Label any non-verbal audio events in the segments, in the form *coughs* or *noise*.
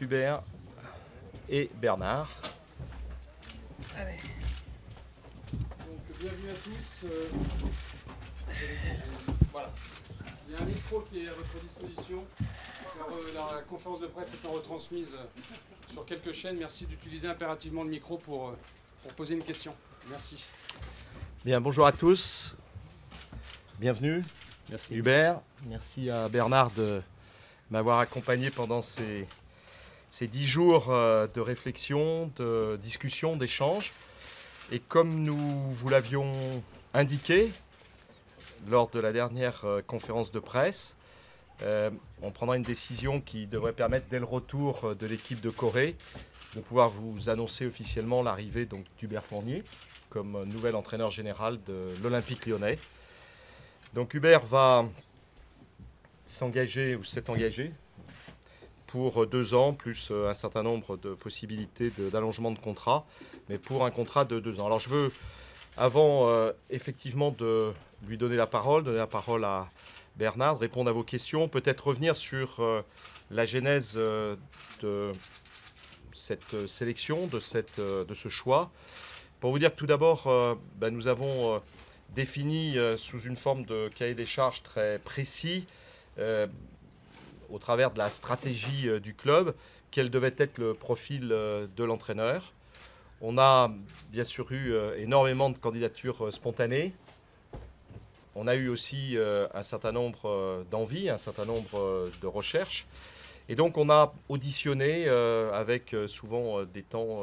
Hubert et Bernard. Allez. Donc, bienvenue à tous. Euh, voilà. Il y a un micro qui est à votre disposition. car, euh, la conférence de presse étant retransmise euh, sur quelques chaînes, merci d'utiliser impérativement le micro pour, euh, pour poser une question. Merci. Bien, bonjour à tous. Bienvenue. Merci. Hubert. Merci à Bernard de m'avoir accompagné pendant ces, ces dix jours euh, de réflexion, de discussion, d'échange. Et comme nous vous l'avions indiqué lors de la dernière euh, conférence de presse, euh, on prendra une décision qui devrait permettre, dès le retour de l'équipe de Corée, de pouvoir vous annoncer officiellement l'arrivée d'Hubert Fournier comme nouvel entraîneur général de l'Olympique lyonnais. Donc Hubert va s'engager ou s'est engagé pour deux ans, plus euh, un certain nombre de possibilités d'allongement de, contrat, mais pour un contrat de deux ans. Alors je veux, avant euh, effectivement de lui donner la parole, donner la parole à Bernard, répondre à vos questions, peut-être revenir sur euh, la genèse de cette sélection, de, cette, de ce choix. Pour vous dire que tout d'abord, ben, nous avons défini sous une forme de cahier des charges très précis, au travers de la stratégie euh, du club, quel devait être le profil euh, de l'entraîneur. On a bien sûr eu euh, énormément de candidatures spontanées. On a eu aussi un certain nombre d'envies, un certain nombre de recherches. Et donc on a auditionné avec souvent des temps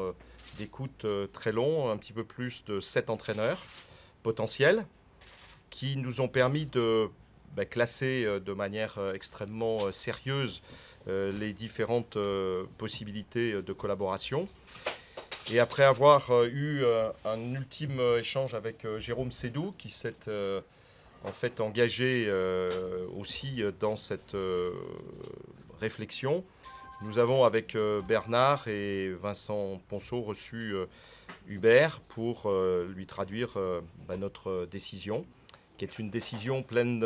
d'écoute très longs, un petit peu plus de sept entraîneurs potentiels qui nous ont permis de bah, classer euh, de manière euh, extrêmement euh, sérieuse les différentes possibilités de collaboration. Et après avoir eu un ultime échange avec Jérôme Sédou, qui s'est en fait engagé aussi dans cette réflexion, nous avons avec Bernard et Vincent Ponceau reçu Hubert pour lui traduire bah, notre décision, qui est une décision pleine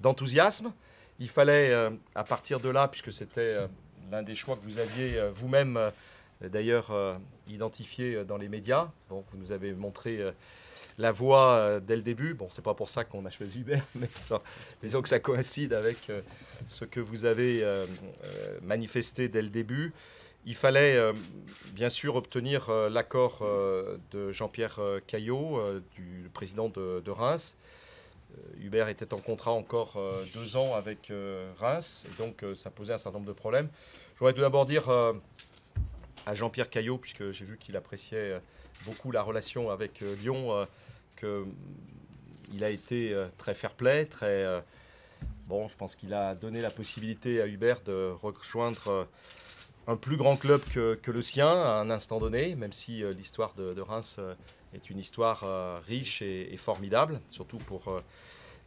d'enthousiasme. Il fallait, euh, à partir de là, puisque c'était euh, l'un des choix que vous aviez euh, vous-même d'ailleurs identifié dans les médias, vous nous avez montré la voie dès le début. Bon, c'est pas pour ça qu'on a choisi Hubert, *laughs* mais disons que ça coïncide avec ce que vous avez manifesté dès le début. Il fallait bien sûr obtenir l'accord de Jean-Pierre Caillot, du président de, de Reims. Euh, Hubert était en contrat encore euh, deux ans avec euh, Reims, et donc ça posait un certain nombre de problèmes. Je voudrais tout d'abord dire à Jean-Pierre Caillot, puisque j'ai vu qu'il appréciait beaucoup la relation avec Lyon, euh, que mm, il a été très fair-play, très bon. Je pense qu'il a donné la possibilité à Hubert de rejoindre un plus grand club que, le sien à un instant donné, même si l'histoire de, de Reims est une histoire euh, riche et, formidable, surtout pour euh,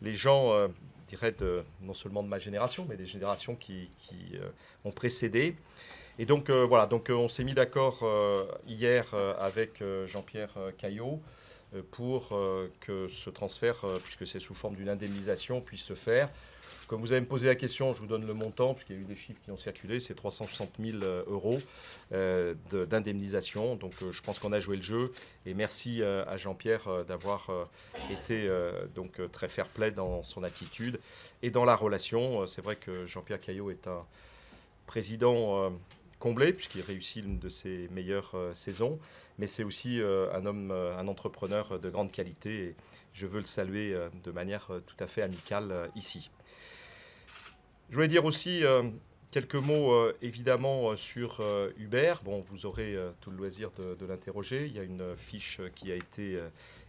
les gens, euh, je dirais, non seulement de ma génération, mais des générations qui, euh, ont précédé. Et donc voilà, on s'est mis d'accord hier avec Jean-Pierre Caillot pour que ce transfert, puisque c'est sous forme d'une indemnisation, puisse se faire. Comme vous avez me posé la question, je vous donne le montant, puisqu'il y a eu des chiffres qui ont circulé, c'est 360 000 euh, euros euh, de- d'indemnisation. Donc euh, je pense qu'on a joué le jeu. Et merci à Jean-Pierre d'avoir été donc, très fair-play dans son attitude et dans la relation. C'est vrai que Jean-Pierre Caillot est un président comblé, puisqu'il réussit l'une de ses meilleures euh, saisons. Mais c'est aussi euh, un homme, euh, un entrepreneur de grande qualité. Et je veux le saluer de manière tout à fait amicale ici. Je voulais dire aussi quelques mots évidemment sur Hubert. Bon, vous aurez tout le loisir de, de l'interroger. Il y a une fiche qui a été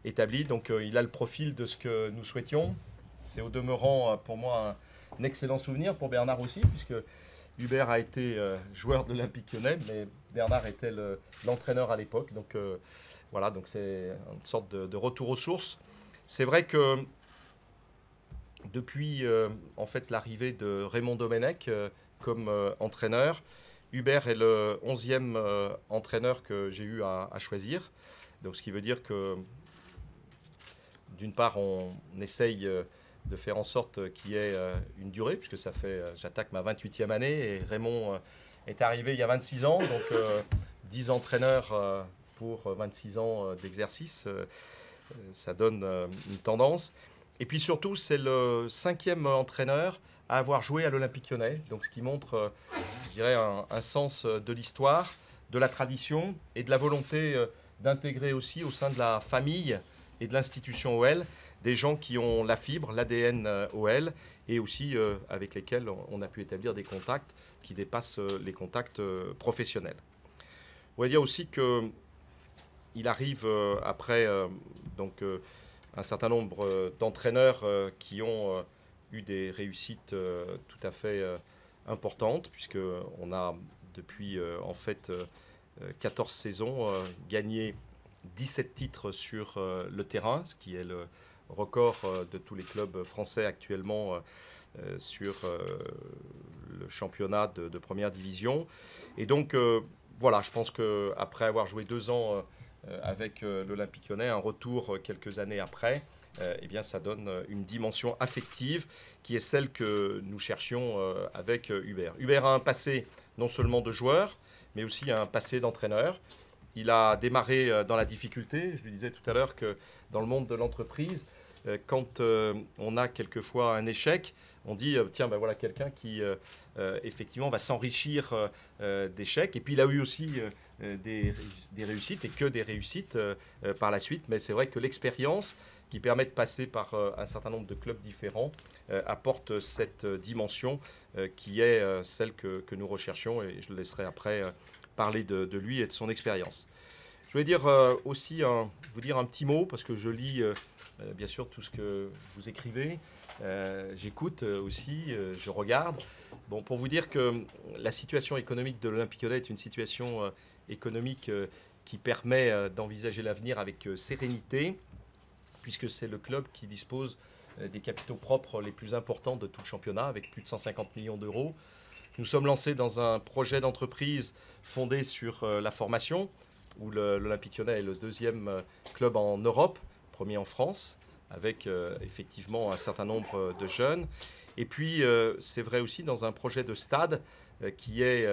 établie. Donc il a le profil de ce que nous souhaitions. C'est au demeurant pour moi un excellent souvenir, pour Bernard aussi, puisque Hubert a été euh, joueur de l'Olympique lyonnais, mais Bernard était le- l'entraîneur à l'époque. Donc euh, voilà, donc c'est une sorte de, retour aux sources. C'est vrai que depuis euh, en fait l'arrivée de Raymond Domenech comme entraîneur, Hubert est le 11e euh, entraîneur que j'ai eu à, choisir. Donc ce qui veut dire que d'une part on essaye euh, de faire en sorte qu'il y ait euh, une durée, puisque ça fait, euh, j'attaque ma 28e année, et Raymond euh, est arrivé il y a 26 ans, donc 10 entraîneurs pour 26 ans d'exercice. ça donne une tendance. Et puis surtout, c'est le cinquième entraîneur à avoir joué à l'Olympique lyonnais, donc ce qui montre, je dirais, un sens de l'histoire, de la tradition et de la volonté d'intégrer aussi au sein de la famille et de l'institution OL des gens qui ont la fibre, l'ADN euh, OL, et aussi euh, avec lesquels on a pu établir des contacts qui dépassent euh, les contacts professionnels. Vous voyez aussi qu'il arrive après donc, un certain nombre d'entraîneurs qui ont eu des réussites tout à fait importantes, puisqu'on a depuis en fait 14 saisons gagné 17 titres sur le terrain, ce qui est le record euh, de tous les clubs français actuellement euh, euh, sur le championnat de, première division. Et donc, voilà, je pense qu'après avoir joué deux ans avec l'Olympique lyonnais, un retour quelques années après, eh bien, ça donne une dimension affective qui est celle que nous cherchions avec Hubert. Hubert a un passé non seulement de joueur, mais aussi un passé d'entraîneur. Il a démarré dans la difficulté. Je lui disais tout à l'heure que dans le monde de l'entreprise, quand euh, on a quelquefois un échec, on dit euh, tiens ben voilà quelqu'un qui effectivement va s'enrichir d'échecs. Et puis il a eu aussi des, réussites et que des réussites par la suite. Mais c'est vrai que l'expérience qui permet de passer par un certain nombre de clubs différents apporte cette dimension qui est celle que, nous recherchions. Et je le laisserai après parler de, lui et de son expérience. Je voulais dire aussi vous dire un petit mot parce que je lis euh, bien sûr tout ce que vous écrivez. Euh, j'écoute euh, aussi, je regarde. Bon, pour vous dire que la situation économique de l'Olympique Lyonnais est une situation économique qui permet d'envisager l'avenir avec sérénité, puisque c'est le club qui dispose des capitaux propres les plus importants de tout le championnat, avec plus de 150 millions d'euros. Nous sommes lancés dans un projet d'entreprise fondé sur la formation, où l'Olympique Lyonnais est le deuxième club en Europe premier en France, avec euh, effectivement un certain nombre de jeunes. Et puis, euh, c'est vrai aussi dans un projet de stade euh, qui est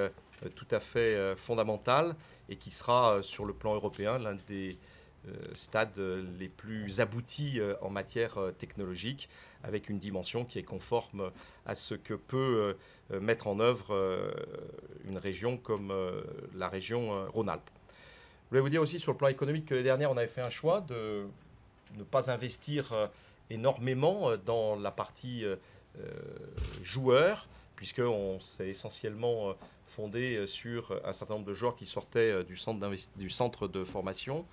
tout à fait fondamental et qui sera sur le plan européen l'un des stades les plus aboutis en matière technologique, avec une dimension qui est conforme à ce que peut mettre en œuvre une région comme la région Rhône-Alpes. Je voulais vous dire aussi sur le plan économique que les dernières, on avait fait un choix de ne pas investir euh, énormément euh, dans la partie euh, joueur, puisqu'on s'est essentiellement fondé sur un certain nombre de joueurs qui sortaient du centre, de formation.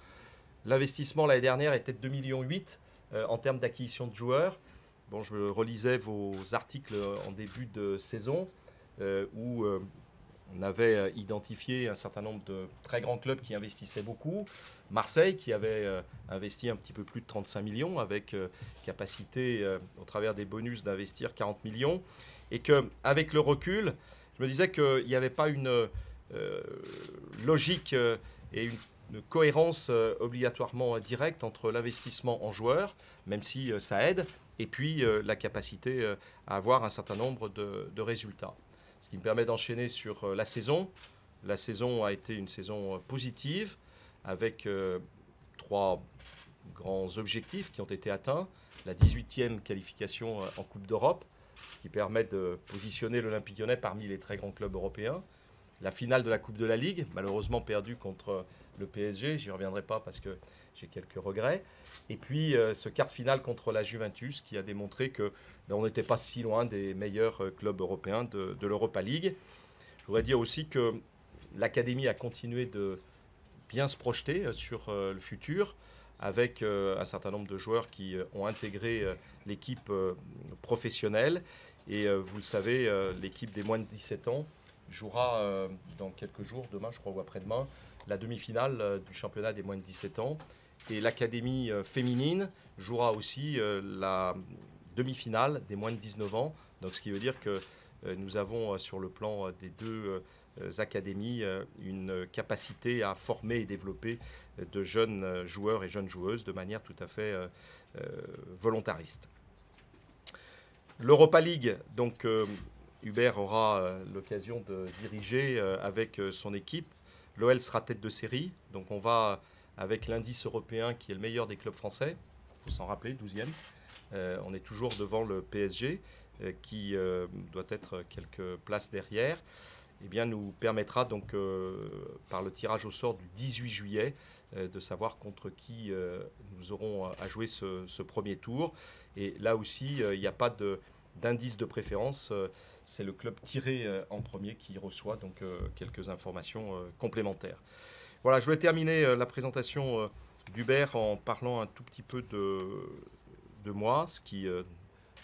L'investissement l'année dernière était de 2,8 millions en termes d'acquisition de joueurs. Je relisais vos articles en début de saison où on avait identifié un certain nombre de très grands clubs qui investissaient beaucoup. Marseille qui avait euh, investi un petit peu plus de 35 millions avec euh, capacité euh, au travers des bonus d'investir 40 millions et que avec le recul, je me disais qu'il n'y avait pas une logique et une, cohérence obligatoirement directe entre l'investissement en joueurs, même si ça aide, et puis la capacité à avoir un certain nombre de, de résultats. Ce qui me permet d'enchaîner sur la saison. La saison a été une saison positive avec euh, trois grands objectifs qui ont été atteints. La 18e qualification euh, en Coupe d'Europe, ce qui permet de positionner l'Olympique lyonnais parmi les très grands clubs européens. La finale de la Coupe de la Ligue, malheureusement perdue contre le PSG, j'y reviendrai pas parce que j'ai quelques regrets. Et puis euh, ce quart de finale contre la Juventus qui a démontré que ben, on n'était pas si loin des meilleurs clubs européens de, de l'Europa League. Je voudrais dire aussi que l'Académie a continué de, se projeter euh, sur euh, le futur avec euh, un certain nombre de joueurs qui ont intégré l'équipe professionnelle. Et vous le savez, l'équipe des moins de 17 ans jouera dans quelques jours, demain je crois ou après-demain, la demi-finale du championnat des moins de 17 ans. Et l'académie féminine jouera aussi la demi-finale des moins de 19 ans. Donc ce qui veut dire que nous avons sur le plan des deux académies euh, une capacité à former et développer euh, de jeunes joueurs et jeunes joueuses de manière tout à fait volontariste. L'Europa League donc, Hubert aura l'occasion de diriger avec son équipe. L'OL sera tête de série, donc on va avec l'indice européen qui est le meilleur des clubs français, il faut s'en rappeler, 12e. on est toujours devant le PSG qui doit être quelques places derrière. Eh bien, nous permettra donc par le tirage au sort du 18 juillet de savoir contre qui nous aurons à jouer ce, premier tour. Et là aussi, il n'y a pas d'indice de, préférence. C'est le club tiré en premier qui reçoit donc quelques informations complémentaires. Voilà, je voulais terminer la présentation d'Hubert en parlant un tout petit peu de moi, ce qui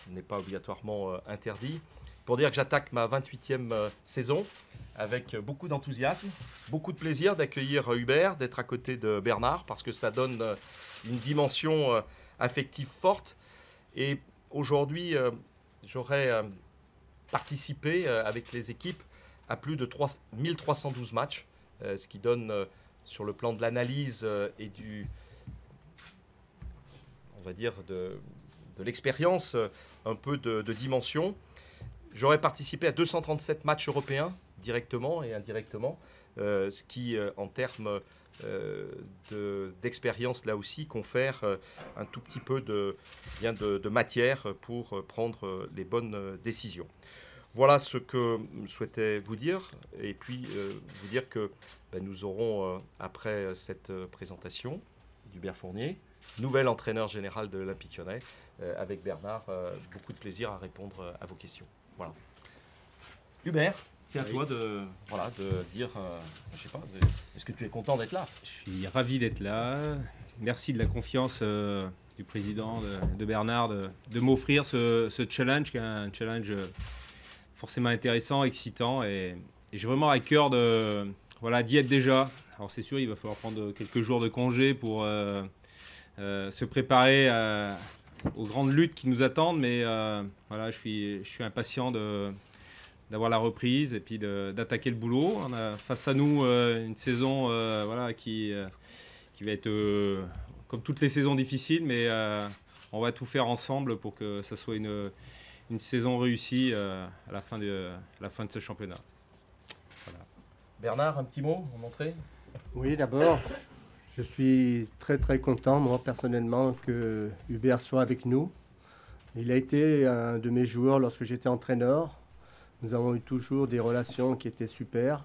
n'est pas obligatoirement interdit, pour dire que j'attaque ma 28e saison avec beaucoup d'enthousiasme, beaucoup de plaisir d'accueillir Hubert, d'être à côté de Bernard, parce que ça donne une dimension affective forte. Et aujourd'hui, euh, j'aurais euh, participé euh, avec les équipes à plus de 3, 1312 matchs, ce qui donne sur le plan de l'analyse et du, on va dire, de, l'expérience, un peu de dimension. J'aurais participé à 237 matchs européens directement et indirectement, ce qui, en termes euh, d'expérience là aussi confère euh, un tout petit peu de, matière pour euh, prendre les bonnes décisions. Voilà ce que je souhaitais vous dire et puis vous dire que ben, nous aurons après cette présentation d'Hubert Fournier, nouvel entraîneur général de l'Olympique lyonnais, avec Bernard, beaucoup de plaisir à répondre à vos questions. Voilà. Hubert c'est à toi de, voilà, de dire, euh, je sais pas, est-ce que tu es content d'être là? Je suis ravi d'être là. Merci de la confiance euh, du président, de, Bernard, de, m'offrir ce, challenge, qui est un challenge forcément intéressant, excitant. Et, j'ai vraiment à cœur de, voilà, d'y être déjà. Alors c'est sûr, il va falloir prendre quelques jours de congé pour euh, se préparer aux grandes luttes qui nous attendent. Mais voilà, je suis, je suis impatient de d'avoir la reprise et puis d'attaquer le boulot. On a face à nous euh, une saison euh, voilà, qui, euh, qui va être comme toutes les saisons difficiles, mais on va tout faire ensemble pour que ça soit une, une saison réussie à, la fin de, la fin de ce championnat. Bernard, un petit mot en entrée? Oui, d'abord, je suis très très content, moi personnellement, que Hubert soit avec nous. Il a été un de mes joueurs lorsque j'étais entraîneur. Nous avons eu toujours des relations qui étaient super.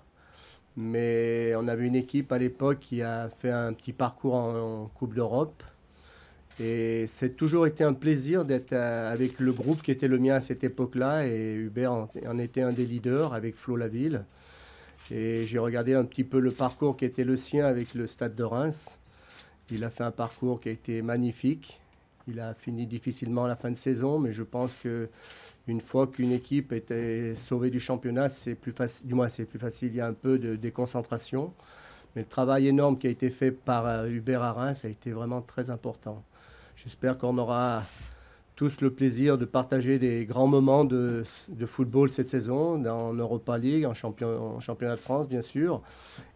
Mais on avait une équipe à l'époque qui a fait un petit parcours en, Coupe d'Europe. Et c'est toujours été un plaisir d'être euh, avec le groupe qui était le mien à cette époque-là. Et Hubert en, était un des leaders avec Flo Laville. Et j'ai regardé un petit peu le parcours qui était le sien avec le Stade de Reims. Il a fait un parcours qui a été magnifique. Il a fini difficilement la fin de saison, mais je pense que une fois qu'une équipe était sauvée du championnat, c'est plus facile, du moins c'est plus facile, il y a un peu de déconcentration. Mais le travail énorme qui a été fait par euh, Hubert Arin, ça a été vraiment très important. J'espère qu'on aura tous le plaisir de partager des grands moments de, football cette saison, en Europa League, en, champion, en, championnat de France bien sûr,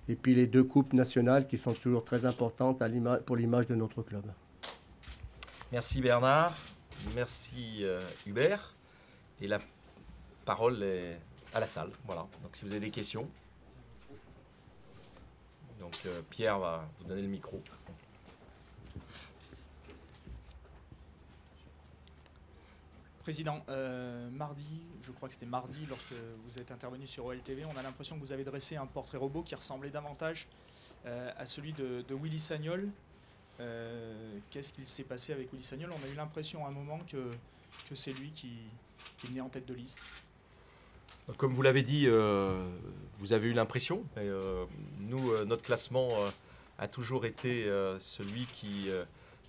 et puis les deux coupes nationales qui sont toujours très importantes pour l'image de notre club. Merci Bernard, merci euh, Hubert. Et la parole est à la salle. Voilà. Donc si vous avez des questions. Donc euh, Pierre va vous donner le micro. Président, euh, mardi, je crois que c'était mardi, lorsque vous êtes intervenu sur OLTV, on a l'impression que vous avez dressé un portrait robot qui ressemblait davantage euh, à celui de, Willy Sagnol. Qu'est-ce qu'il s'est passé avec Willy Sagnol? On a eu l'impression à un moment que, que c'est lui qui, qui venait en tête de liste Comme vous l'avez dit, euh, vous avez eu l'impression. Euh, nous, euh, notre classement a toujours été celui qui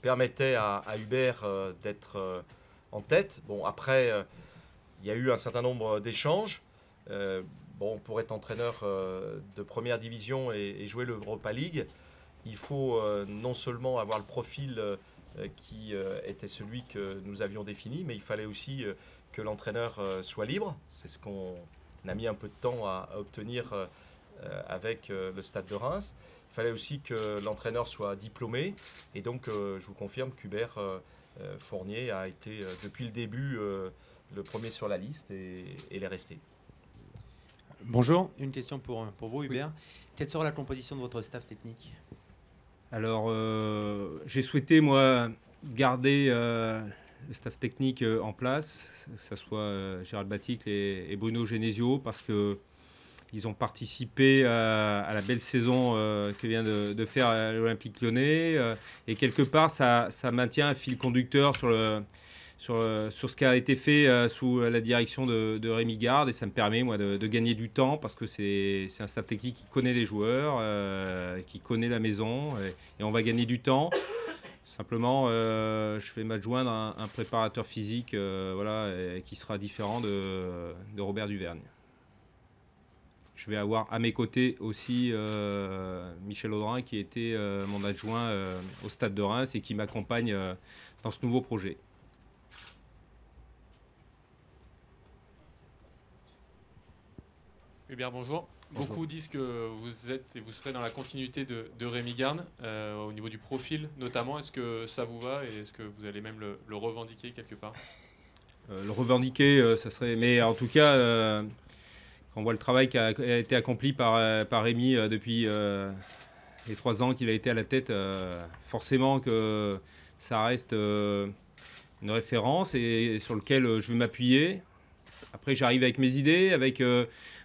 permettait à, Hubert d'être en tête. Bon, après, il y a eu un certain nombre d'échanges. bon, pour être entraîneur de première division et, et jouer l'Europa League, il faut non seulement avoir le profil qui était celui que nous avions défini, mais il fallait aussi que l'entraîneur euh, soit libre. C'est ce qu'on a mis un peu de temps à, obtenir euh, euh, avec le Stade de Reims. Il fallait aussi que l'entraîneur soit diplômé. Et donc, je vous confirme qu'Hubert Fournier a été depuis le début le premier sur la liste et, et il est resté. Bonjour, une question pour, pour vous Hubert. Quelle sera la composition de votre staff technique? Alors, euh, j'ai souhaité, moi, garder euh, le staff technique euh, en place, que ce soit euh, Gérald Baticle et, et Bruno Genesio, parce que ils ont participé à, à la belle saison euh, que vient de, faire euh, l'Olympique lyonnais. euh, et quelque part, ça, maintient un fil conducteur sur, euh, ce qui a été fait euh, sous la direction de, Rémi Garde. Et ça me permet, moi, de, gagner du temps, parce que c'est un staff technique qui connaît les joueurs, euh, qui connaît la maison. Et, on va gagner du temps. Simplement, euh, je vais m'adjoindre un, un préparateur physique euh, voilà, qui sera différent de Robert Duvergne. Je vais avoir à mes côtés aussi euh, Michel Audrin qui était euh, mon adjoint euh, au stade de Reims et qui m'accompagne dans ce nouveau projet. Hubert, bonjour. Beaucoup disent que vous êtes et vous serez dans la continuité de, de Rémi Garn, euh, au niveau du profil notamment. Est-ce que ça vous va et est-ce que vous allez même le, le revendiquer quelque part? Le revendiquer, ça serait. Mais en tout cas, quand on voit le travail qui a, été accompli par, euh, par Rémi euh, depuis euh, les trois ans qu'il a été à la tête, forcément que ça reste une référence et, sur lequel je vais m'appuyer. Après, j'arrive avec mes idées, avec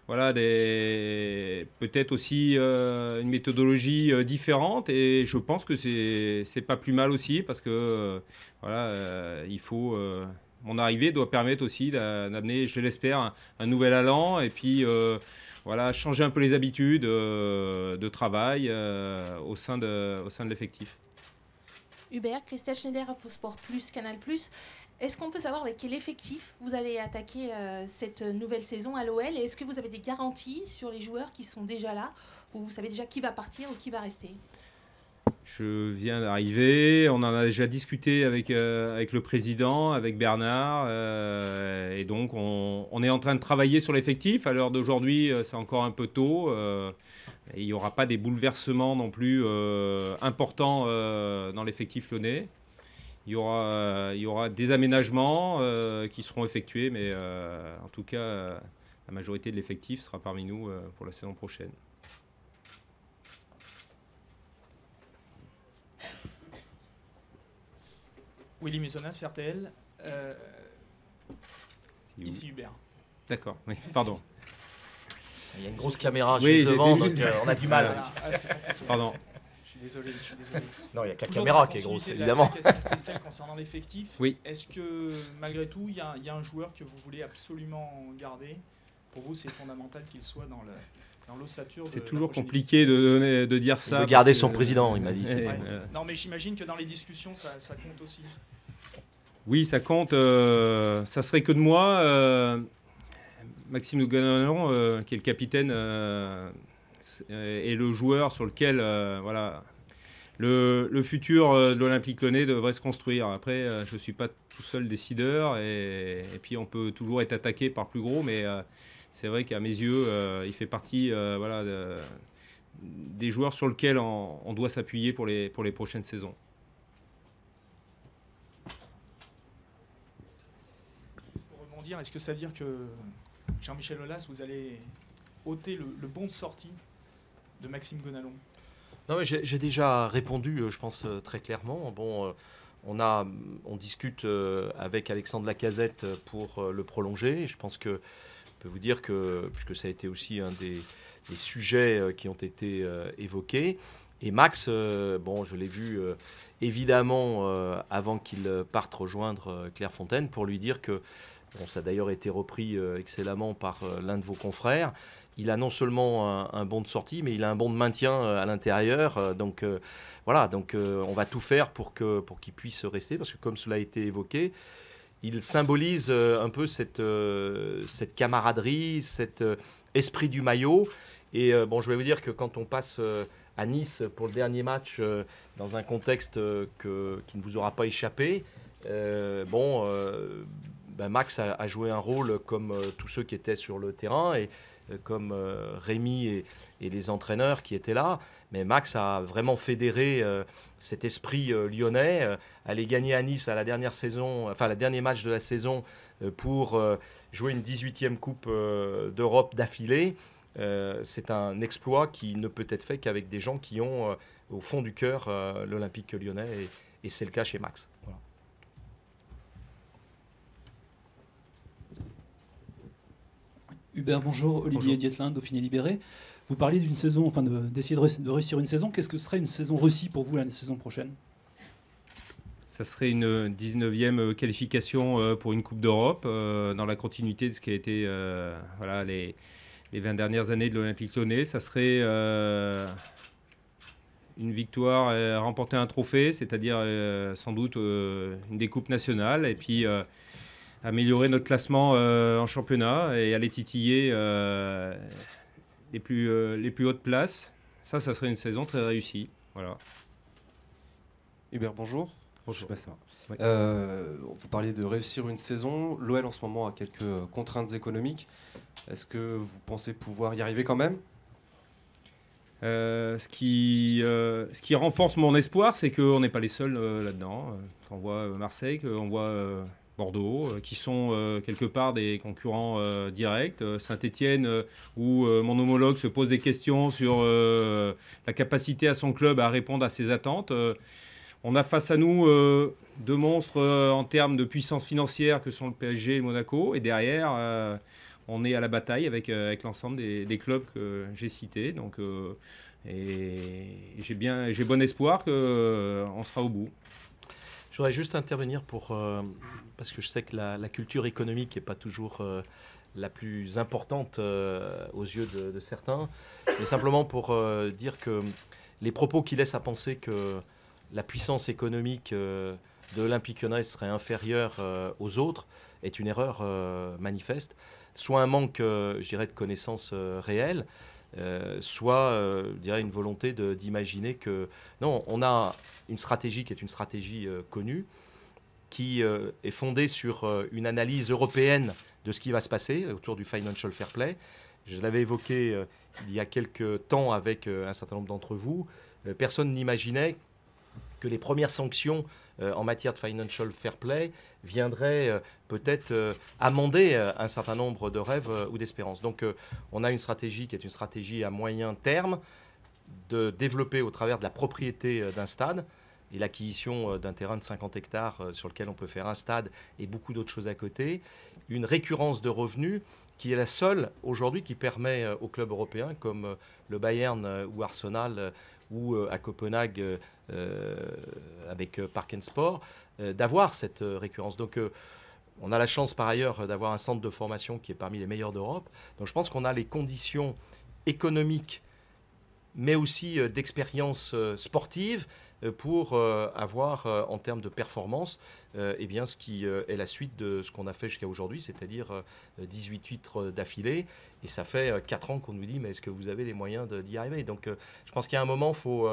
voilà, peut-être aussi une méthodologie différente. Et je pense que c'est pas plus mal aussi parce que voilà, il faut. Mon arrivée doit permettre aussi d'a- d'amener, je l'espère, un, nouvel allant et puis euh, voilà, changer un peu les habitudes euh, de travail euh, au sein de, au sein de l'effectif. Hubert, Christelle Schneider, Infosport Plus, Canal Plus. Est-ce qu'on peut savoir avec quel effectif vous allez attaquer cette nouvelle saison à l'OL Et est-ce que vous avez des garanties sur les joueurs qui sont déjà là Ou vous savez déjà qui va partir ou qui va rester? Je viens d'arriver, on en a déjà discuté avec, euh, avec le président, avec Bernard, euh, et donc on, est en train de travailler sur l'effectif. À l'heure d'aujourd'hui, euh, c'est encore un peu tôt. il n'y aura pas des bouleversements non plus importants dans l'effectif lyonnais. Il y, aura, des aménagements qui seront effectués, mais en tout cas, la majorité de l'effectif sera parmi nous pour la saison prochaine. Willy Musonas, RTL. Euh, ici Hubert. D'accord, oui, pardon. Il y a une grosse caméra Oui, juste devant, donc euh, on a du mal. Ah. Pardon. Je suis désolé, je suis désolé. Non, il n'y a que la caméra qui est grosse, de évidemment. La question de Christelle concernant l'effectif. Oui. Est-ce que malgré tout, il y, a il y a un joueur que vous voulez absolument garder? Pour vous, c'est fondamental qu'il soit dans le dans l'ossature. de C'est toujours compliqué de, donner- de dire ça. veut garder son président, il m'a dit, c'est- Ouais, Ouais. euh, Non, mais j'imagine que dans les discussions, ça, ça compte aussi. Oui, ça compte. euh, ça serait que de moi. euh, Maxime de euh, qui est le capitaine, est le joueur sur lequel voilà, le, futur de l'Olympique Lyonnais devrait se construire. Après, je ne suis pas tout seul décideur. Et, et puis, on peut toujours être attaqué par plus gros. Mais c'est vrai qu'à mes yeux, il fait partie voilà, de- des joueurs sur lesquels on, doit s'appuyer pour les prochaines saisons. Est-ce que ça veut dire que Jean-Michel Aulas, vous allez ôter le, le bon de sortie de Maxime Gonalon? Non, mais j'ai déjà répondu, euh, je pense, euh, très clairement. Bon, euh, on, a, on discute avec Alexandre Lacazette pour le prolonger. Je pense que je peux vous dire que, puisque ça a été aussi un des, sujets qui ont été évoqués, et Max, bon, je l'ai vu évidemment avant qu'il parte rejoindre Clairefontaine pour lui dire que, bon, ça a d'ailleurs été repris euh, excellemment par euh, l'un de vos confrères, il a non seulement un, un bon de sortie, mais il a un bon de maintien euh, à l'intérieur. donc voilà, donc on va tout faire pour qu'il puisse rester, parce que comme cela a été évoqué, il symbolise un peu cette camaraderie, cet esprit du maillot. Et bon, je vais vous dire que quand on passe à Nice pour le dernier match dans un contexte qui ne vous aura pas échappé, bon, ben, Max a, joué un rôle comme euh, tous ceux qui étaient sur le terrain et euh, comme euh, Rémi et, et, les entraîneurs qui étaient là. Mais Max a vraiment fédéré cet esprit lyonnais, aller gagner à Nice à la dernière saison, enfin la dernier match de la saison pour jouer une 18e Coupe d'Europe d'affilée. c'est un exploit qui ne peut être fait qu'avec des gens qui ont au fond du cœur l'Olympique lyonnais et, et c'est le cas chez Max. Hubert, bonjour. Olivier Dietlin, Dauphiné Libéré. Vous parliez d'une saison, enfin d'essayer de, de, réussir une saison. Qu'est-ce que serait une saison réussie pour vous la saison prochaine? Ça serait une 19e qualification pour une Coupe d'Europe, dans la continuité de ce qui a été voilà, les, les 20 dernières années de l'Olympique lyonnais. Ça serait une victoire, euh, remporter un trophée, c'est-à-dire euh, sans doute euh, une découpe nationale, et puis améliorer notre classement en championnat et aller titiller les, plus, les plus hautes places. Ça, ça serait une saison très réussie. Voilà. Hubert, bonjour. Bonjour. Je sais pas ça. Oui. Euh, vous parliez de réussir une saison. L'OL en ce moment a quelques contraintes économiques. Est-ce que vous pensez pouvoir y arriver quand même? Euh, ce, qui, euh, ce qui renforce mon espoir, c'est qu'on n'est pas les seuls euh, là-dedans. Quand on voit Marseille, qu'on voit Bordeaux, qui sont quelque part des concurrents directs. Saint-Étienne, où mon homologue se pose des questions sur la capacité à son club à répondre à ses attentes. on a face à nous deux monstres en termes de puissance financière que sont le PSG et Monaco. Et derrière on est à la bataille avec, euh, avec l'ensemble des, clubs que j'ai cités. Donc, euh, j'ai bien, j'ai bon espoir qu'on euh, sera au bout. Je voudrais juste intervenir pour parce que je sais que la, culture économique n'est pas toujours la plus importante aux yeux de, certains, mais simplement pour dire que les propos qui laissent à penser que la puissance économique de l'Olympique Lyonnais serait inférieure aux autres est une erreur manifeste soit un manque, euh, je dirais, de connaissances euh, réelles, euh, soit dirais, une volonté d'imaginer que non, on a une stratégie qui est une stratégie connue, qui est fondée sur une analyse européenne de ce qui va se passer autour du financial fair play. Je l'avais évoqué il y a quelques temps avec un certain nombre d'entre vous. personne n'imaginait que les premières sanctions euh, en matière de financial fair play viendrait euh, peut-être euh, amender un certain nombre de rêves ou d'espérances. Donc on a une stratégie qui est une stratégie à moyen terme de développer au travers de la propriété d'un stade et l'acquisition d'un terrain de 50 hectares sur lequel on peut faire un stade et beaucoup d'autres choses à côté, une récurrence de revenus qui est la seule aujourd'hui qui permet aux clubs européens comme le Bayern ou Arsenal ou à Copenhague euh, avec euh, Park Sport, euh, d'avoir cette récurrence. Donc on a la chance par ailleurs d'avoir un centre de formation qui est parmi les meilleurs d'Europe. Donc je pense qu'on a les conditions économiques, mais aussi d'expérience sportive pour avoir en termes de performance eh bien, ce qui est la suite de ce qu'on a fait jusqu'à aujourd'hui, c'est-à-dire 18 titres d'affilée. Et ça fait 4 ans qu'on nous dit, mais est-ce que vous avez les moyens d'y arriver? Donc je pense qu'il y a un moment, il faut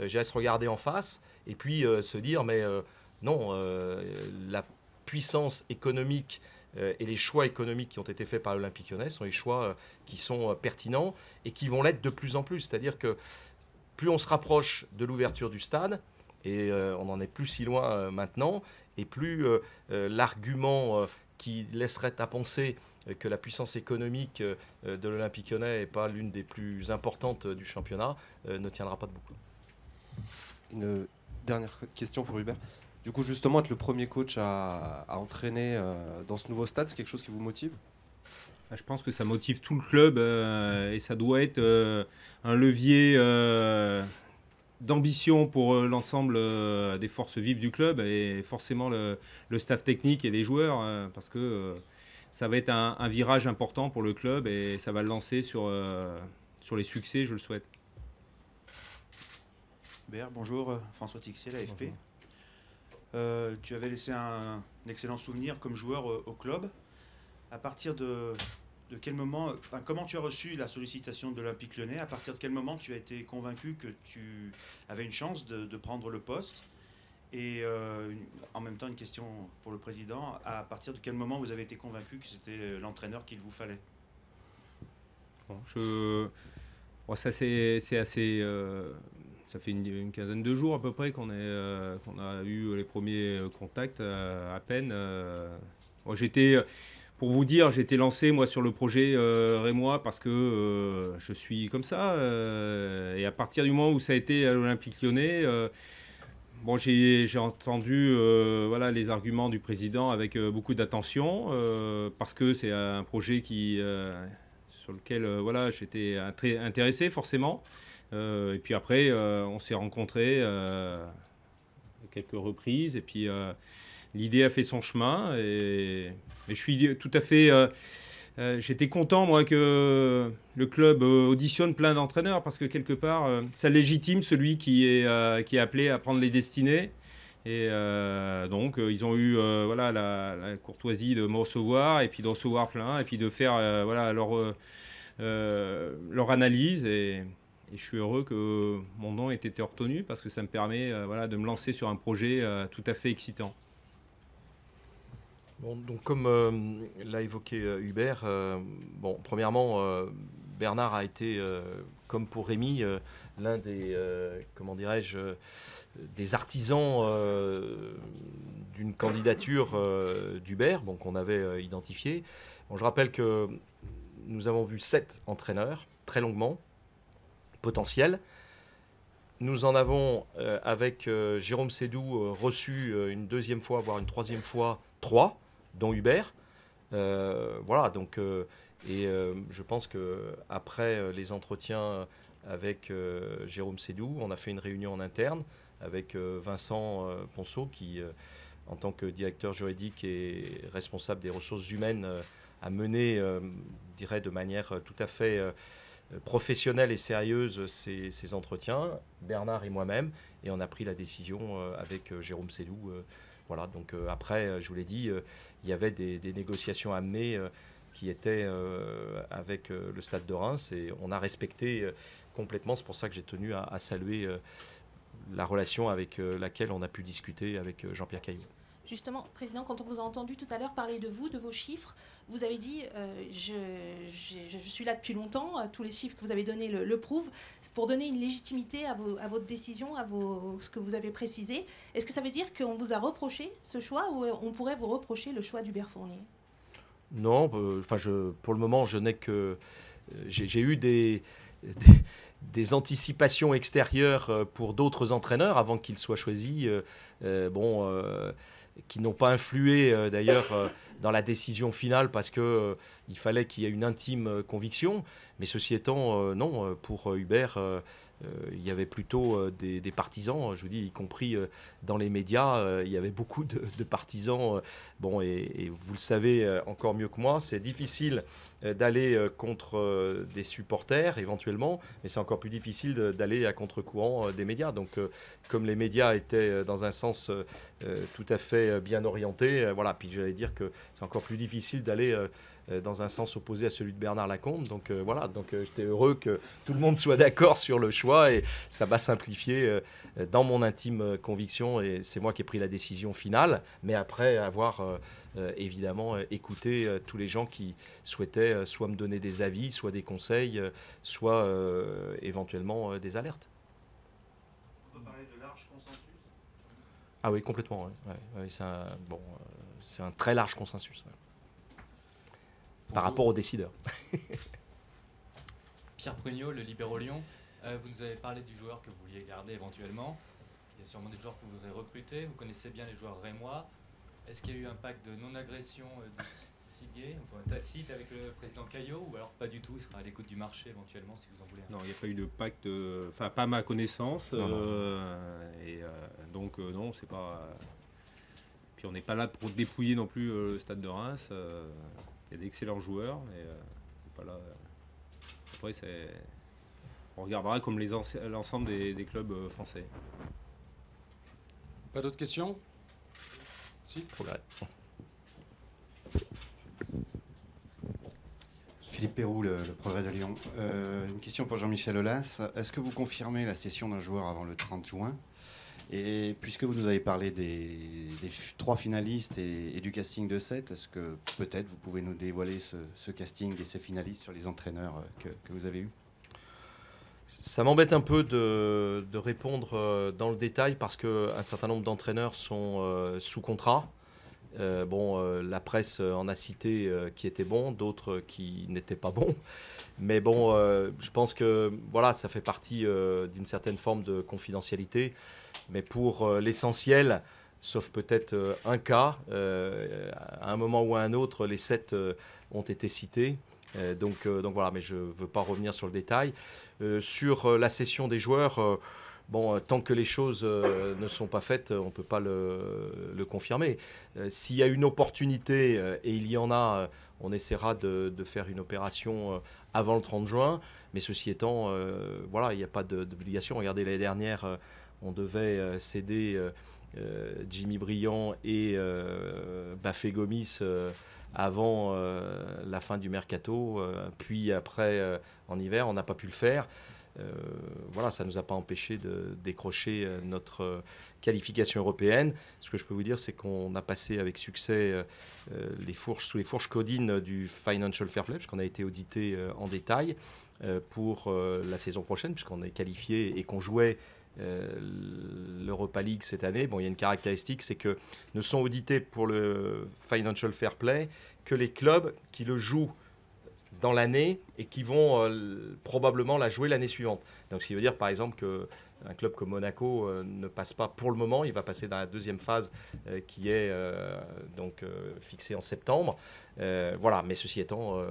euh, se regarder en face et puis euh, se dire, mais euh, non, la puissance économique et les choix économiques qui ont été faits par l'Olympique lyonnais sont les choix qui sont pertinents et qui vont l'être de plus en plus. C'est-à-dire que plus on se rapproche de l'ouverture du stade, et on n'en est plus si loin maintenant, et plus l'argument qui laisserait à penser que la puissance économique de l'Olympique lyonnais n'est pas l'une des plus importantes du championnat ne tiendra pas de beaucoup. Une dernière question pour Hubert. Du coup, justement, être le premier coach à, entraîner euh, dans ce nouveau stade, c'est quelque chose qui vous motive? Je pense que ça motive tout le club euh, et ça doit être euh, un levier d'ambition pour l'ensemble des forces vives du club et forcément le, staff technique et les joueurs parce que ça va être un, un, virage important pour le club et ça va le lancer sur, sur les succès, je le souhaite bonjour, euh, François Tixier, l'AFP. Euh, tu avais laissé un, excellent souvenir comme joueur euh, au club. À partir de, quel moment, enfin, comment tu as reçu la sollicitation de l'Olympique lyonnais? À partir de quel moment tu as été convaincu que tu avais une chance de, prendre le poste? Et euh, en même temps, une question pour le président. À partir de quel moment vous avez été convaincu que c'était l'entraîneur qu'il vous fallait? Bon, ça c'est assez. euh, Ça fait une, quinzaine de jours à peu près qu'on euh, a eu les premiers contacts à peine. j'étais, pour vous dire, j'étais lancé moi sur le projet euh, Rémois parce que euh, je suis comme ça. euh, et à partir du moment où ça a été à l'Olympique Lyonnais. Bon, j'ai entendu voilà, les arguments du président avec beaucoup d'attention, parce que c'est un projet qui, sur lequel voilà, j'étais très intéressé forcément. Et puis après, on s'est rencontrés à quelques reprises, et puis l'idée a fait son chemin. Et, je suis tout à fait. euh, euh, J'étais content, moi, que le club euh, auditionne plein d'entraîneurs parce que quelque part, euh, ça légitime celui qui est, euh, qui est appelé à prendre les destinées. Et euh, donc, euh, ils ont eu euh, voilà, la, courtoisie de me recevoir et puis de recevoir plein et puis de faire euh, voilà, leur, euh, euh, leur analyse. Et, et je suis heureux que mon nom ait été retenu parce que ça me permet euh, voilà, de me lancer sur un projet euh, tout à fait excitant. Donc comme euh, l'a évoqué euh, Hubert, euh, premièrement, Bernard a été, comme pour Rémi, l'un des, comment dirais-je, des artisans d'une candidature d'Hubert, qu'on avait identifié. Bon, je rappelle que nous avons vu sept entraîneurs, très longuement, potentiels. Nous en avons, avec Jérôme Sédou, reçu une deuxième fois, voire une troisième fois, trois, dont Hubert. Euh, voilà, donc, euh, et euh, je pense que après les entretiens avec Jérôme Sédou, on a fait une réunion en interne avec Vincent Ponceau, qui, en tant que directeur juridique et responsable des ressources humaines, a mené, je dirais, de manière tout à fait professionnelle et sérieuse ces, ces entretiens, Bernard et moi-même, et on a pris la décision avec Jérôme Sédou. Voilà, donc euh, après, euh, je vous l'ai dit, euh, il y avait des, négociations euh, qui étaient avec le Stade de Reims et on a respecté complètement. C'est pour ça que j'ai tenu à, saluer la relation avec laquelle on a pu discuter avec Jean-Pierre Caillou. Justement, Président, quand on vous a entendu tout à l'heure parler de vous, de vos chiffres, vous avez dit euh, je, suis là depuis longtemps, euh, tous les chiffres que vous avez donnés le, le prouvent, pour donner une légitimité à, votre décision, à ce que vous avez précisé. Est-ce que ça veut dire qu'on vous a reproché ce choix ou euh, on pourrait vous reprocher le choix d'Hubert Fournier? Non, enfin, pour le moment, je n'ai que. J'ai eu des, anticipations extérieures pour d'autres entraîneurs avant qu'ils soient choisis, bon, qui n'ont pas influé euh, d'ailleurs euh, dans la décision finale parce que euh, il fallait qu'il y ait une intime conviction. Mais ceci étant, non, pour Hubert. Euh, il y avait plutôt euh, des, partisans, je vous dis, y compris euh, dans les médias, il y avait beaucoup de, partisans. bon, et, et vous le savez encore mieux que moi, c'est difficile d'aller contre des supporters éventuellement, mais c'est encore plus difficile d'aller à contre-courant des médias. Donc, comme les médias étaient dans un sens tout à fait bien orienté, voilà. Puis j'allais dire que c'est encore plus difficile d'aller dans un sens opposé à celui de Bernard Lacombe. Donc euh, voilà, donc euh, j'étais heureux que tout le monde soit d'accord sur le choix et ça va simplifier euh, euh, dans mon intime euh, conviction et c'est moi qui ai pris la décision finale, mais après avoir euh, euh, évidemment euh, écouté euh, tous les gens qui souhaitaient euh, soit me donner des avis, soit des conseils, euh, soit euh, éventuellement euh, des alertes. On peut parler de large consensus? Ah oui, complètement. ouais. Ouais, ouais, c'est un, bon, euh, un très large consensus. Par rapport aux décideurs. *laughs* Pierre Prugnot, le Libéro Lyon. Euh, vous nous avez parlé du joueur que vous vouliez garder éventuellement. Il y a sûrement des joueurs que vous voudrez recruter. Vous connaissez bien les joueurs rémois. Est-ce qu'il y a eu un pacte de non-agression euh, de Siguier, enfin tacite avec le président Caillot, ou alors pas du tout Il sera à l'écoute du marché éventuellement si vous en voulez. un. Non, il n'y a pas eu de pacte, euh, enfin pas à ma connaissance. Non, non. et euh, donc euh, non, c'est pas. Puis on n'est pas là pour dépouiller non plus euh, le stade de Reims. Euh, Il y a d'excellents joueurs, mais euh, pas là. Après, c'est. On regardera comme l'ensemble des, des clubs euh, français. Pas d'autres questions? Si Progrès. Philippe Pérou, le, le Progrès de Lyon. Euh, une question pour Jean-Michel Aulas. Est-ce que vous confirmez la cession d'un joueur avant le 30 juin? Et puisque vous nous avez parlé des, trois finalistes et, du casting de 7, est-ce que peut-être vous pouvez nous dévoiler ce, casting et ces finalistes sur les entraîneurs que, que vous avez eus? Ça m'embête un peu de, de, répondre dans le détail parce qu'un certain nombre d'entraîneurs sont sous contrat. Euh, bon, euh, la presse en a cité euh, qui étaient bons, d'autres qui n'étaient pas bons. Mais bon, je pense que voilà, ça fait partie d'une certaine forme de confidentialité. Mais pour l'essentiel, sauf peut-être un cas, à un moment ou à un autre, les sept ont été cités. donc, donc voilà, mais je ne veux pas revenir sur le détail. sur la session des joueurs, Bon, euh, tant que les choses euh, ne sont pas faites, on ne peut pas le, confirmer. Euh, s'il y a une opportunité, et il y en a, on essaiera de, faire une opération avant le 30 juin. Mais ceci étant, voilà, il n'y a pas d'obligation. Regardez, l'année dernière, on devait céder Jimmy Briand et Bafé Gomis avant la fin du mercato. puis après, en hiver, on n'a pas pu le faire. Euh, voilà, ça ne nous a pas empêché de décrocher euh, notre euh, qualification européenne. Ce que je peux vous dire, c'est qu'on a passé avec succès les fourches, sous les fourches codines du Financial Fair Play, puisqu'on a été audité en détail pour la saison prochaine, puisqu'on est qualifié et qu'on jouait l'Europa League cette année. Bon, il y a une caractéristique, c'est que ne sont audités pour le Financial Fair Play que les clubs qui le jouent dans l'année et qui vont euh, probablement la jouer l'année suivante. Donc, ce qui veut dire, par exemple, qu'un club comme Monaco euh, ne passe pas pour le moment, il va passer dans la deuxième phase euh, qui est donc fixée en septembre. voilà, mais ceci étant,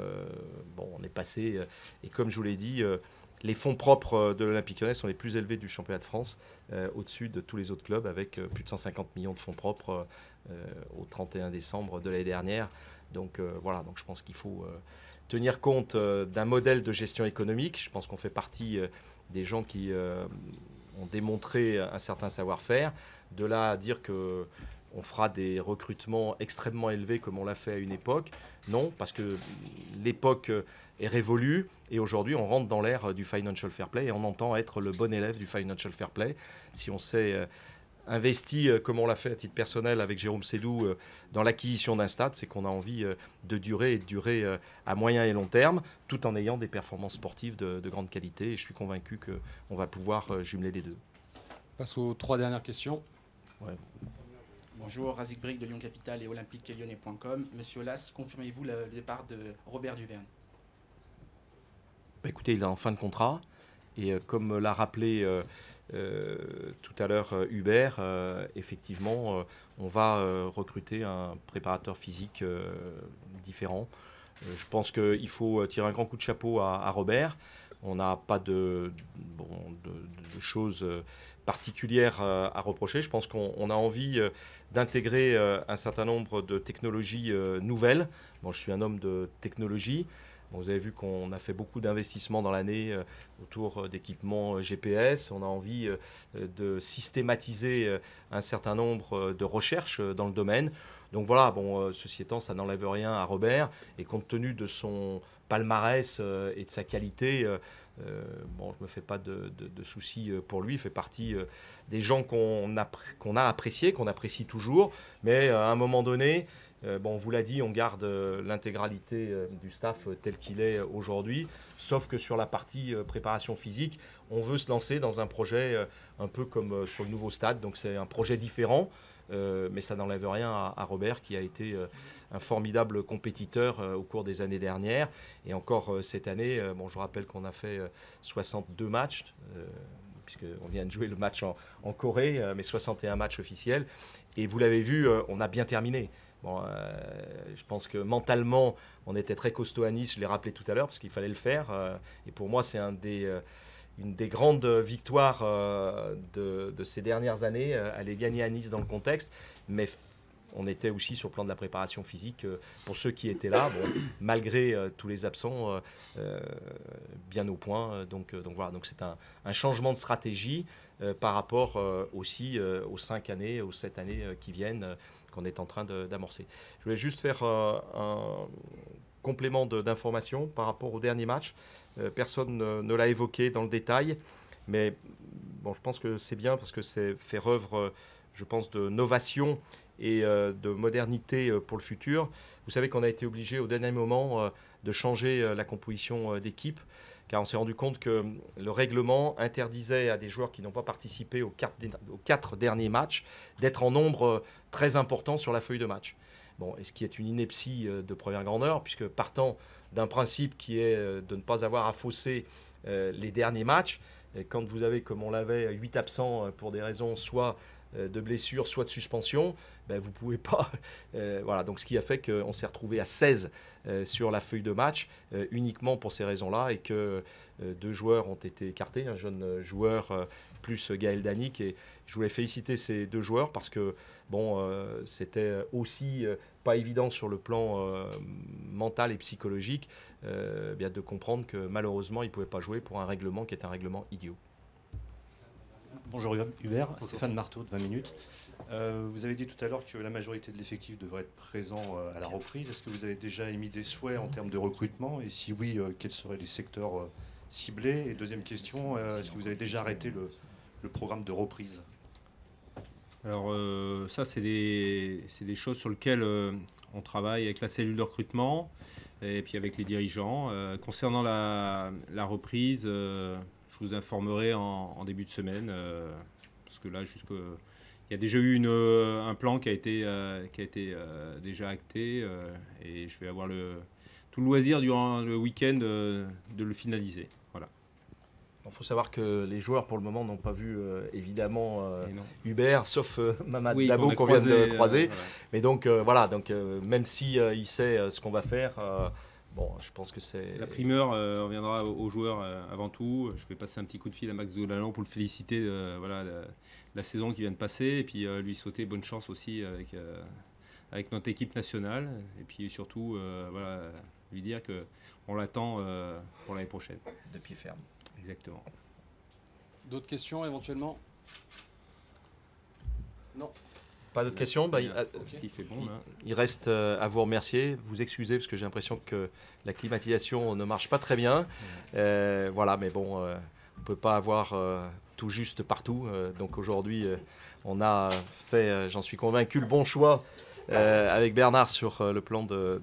bon, on est passé, et comme je vous l'ai dit, les fonds propres de l'Olympique Lyonnais sont les plus élevés du championnat de France, au-dessus de tous les autres clubs, avec plus de 150 millions de fonds propres au 31 décembre de l'année dernière. Donc voilà, donc je pense qu'il faut tenir compte euh, d'un modèle de gestion économique. Je pense qu'on fait partie euh, des gens qui euh, ont démontré un certain savoir-faire. De là à dire que on fera des recrutements extrêmement élevés comme on l'a fait à une époque. Non, parce que l'époque est révolue et aujourd'hui on rentre dans l'ère du financial fair play et on entend être le bon élève du financial fair play. Si on sait investi, euh, comme on l'a fait à titre personnel avec Jérôme Sédou, euh, dans l'acquisition d'un stade, c'est qu'on a envie euh, de durer et de durer à moyen et long terme, tout en ayant des performances sportives de, grande qualité. Et je suis convaincu qu'on va pouvoir jumeler les deux. passe aux trois dernières questions. Bonjour, Razik Brick de Lyon Capital et olympique-lyonnais.com. Monsieur Olas, confirmez-vous le départ de Robert Duverne? Bah, Écoutez, il est en fin de contrat. Et comme l'a rappelé euh, tout à l'heure euh, Hubert, euh, effectivement, on va recruter un préparateur physique différent. je pense qu'il faut tirer un grand coup de chapeau à, Robert. On n'a pas de, de, choses particulières à reprocher. Je pense qu'on a envie d'intégrer un certain nombre de technologies nouvelles. Bon, je suis un homme de technologie vous avez vu qu'on a fait beaucoup d'investissements dans l'année euh, autour euh, d'équipements euh, GPS. On a envie de systématiser un certain nombre de recherches dans le domaine. Donc voilà, bon, ceci étant, ça n'enlève rien à Robert. Et compte tenu de son palmarès et de sa qualité, je ne me fais pas de, soucis pour lui. Il fait partie des gens qu'on a, qu'on a appréciés, qu'on apprécie toujours. Mais à un moment donné, euh, bon, on vous l'a dit, on garde euh, l'intégralité euh, du staff tel qu'il est aujourd'hui, sauf que sur la partie préparation physique, on veut se lancer dans un projet un peu comme sur le nouveau stade, donc c'est un projet différent. mais ça n'enlève rien à, Robert qui a été un formidable compétiteur au cours des années dernières. Et encore cette année, bon, je rappelle qu'on a fait 62 matchs, puisqu'on vient de jouer le match en, en Corée, mais 61 matchs officiels. Et vous l'avez vu, on a bien terminé. Bon, euh, je pense que mentalement, on était très costaud à Nice, je l'ai rappelé tout à l'heure, parce qu'il fallait le faire. Euh, et pour moi, c'est euh, une des grandes victoires de, ces dernières années, aller gagner à Nice dans le contexte. Mais on était aussi sur le plan de la préparation physique pour ceux qui étaient là, bon, *coughs* malgré tous les absents, bien au point. Donc, donc voilà, donc c'est un, un, changement de stratégie par rapport aussi aux cinq années, aux sept années qui viennent qu'on est en train d'amorcer. Je voulais juste faire euh, un complément d'information par rapport au dernier match. Euh, personne ne, l'a évoqué dans le détail. Mais bon, je pense que c'est bien parce que c'est fait œuvre, je pense, de novation et de modernité pour le futur. Vous savez qu'on a été obligé au dernier moment de changer la composition d'équipe car on s'est rendu compte que le règlement interdisait à des joueurs qui n'ont pas participé aux quatre, derniers matchs d'être en nombre très important sur la feuille de match. Bon, ce qui est une ineptie euh, de première grandeur, puisque partant d'un principe qui est euh, de ne pas avoir à fausser euh, les derniers matchs, quand vous avez, comme on l'avait, 8 absents pour des raisons soit de blessure, soit de suspension, ben vous ne pouvez pas. *laughs* voilà, donc ce qui a fait qu'on s'est retrouvé à 16 sur la feuille de match, uniquement pour ces raisons-là, et que deux joueurs ont été écartés, un jeune joueur plus Gaël Danic, et je voulais féliciter ces deux joueurs parce que bon, euh, c'était aussi euh, pas évident sur le plan euh, mental et psychologique bien de comprendre que malheureusement ils ne pouvaient pas jouer pour un règlement qui est un règlement idiot. Bonjour Hubert, Stéphane Marteau de 20 minutes. vous avez dit tout à l'heure que la majorité de l'effectif devrait être présent à la reprise. Est-ce que vous avez déjà émis des souhaits en termes de recrutement? Et si oui, quels seraient les secteurs ciblés? Et deuxième question, est-ce que vous avez déjà arrêté le, le programme de reprise? Alors euh, ça, c'est des, des, choses sur lesquelles euh, on travaille avec la cellule de recrutement et puis avec les dirigeants. Euh, concernant la, la reprise, je vous informerai en, début de semaine, parce que là, il y a déjà eu une, un plan qui a été, qui a été déjà acté et je vais avoir le, tout le loisir durant le week-end de le finaliser. Il faut savoir que les joueurs, pour le moment, n'ont pas vu euh, évidemment euh, Hubert, sauf euh, Mamad Dabo qu'on vient de croiser. Mais donc voilà, donc même si il sait ce qu'on va faire, bon, je pense que c'est. La primeur reviendra aux, joueurs avant tout. Je vais passer un petit coup de fil à Max Dolan pour le féliciter de voilà la, saison qui vient de passer et puis lui souhaiter bonne chance aussi avec avec notre équipe nationale et puis surtout voilà lui dire que on l'attend pour l'année prochaine. De pied ferme. Exactement. D'autres questions éventuellement? Non. Pas d'autres questions bah, il, il, reste euh, à vous remercier, vous excuser parce que j'ai l'impression que la climatisation ne marche pas très bien. Euh, voilà, mais bon, euh, on ne peut pas avoir tout juste partout. donc aujourd'hui, on a fait, j'en suis convaincu, le bon choix euh, avec Bernard sur euh, le plan de,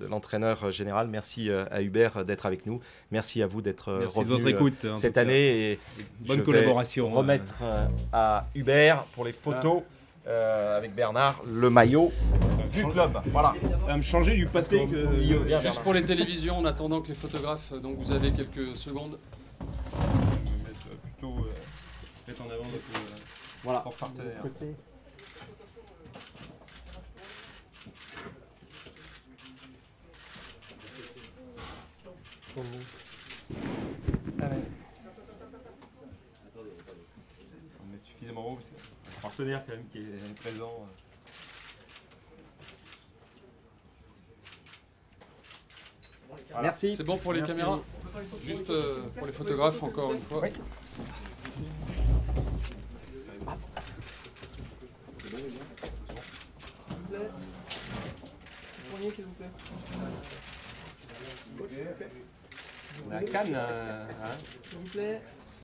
l'entraîneur général. Merci euh, à Hubert d'être avec nous. Merci à vous d'être revenu écoute, cette année. Et bonne collaboration. remettre à Hubert pour les photos. Avec Bernard, le maillot du club. Voilà. Ça va me changer du pâté que... Juste pour les télévisions, en attendant que les photographes, donc vous avez quelques secondes. Plutôt mettre en avant notre voilà. partenaire. pour On est suffisamment haut, partenaire quand même qui est présent. Merci. C'est bon pour les caméras Juste euh, pour les photographes, encore une fois. Oui. S'il vous plaît. La canne, euh, hein. S'il vous plaît.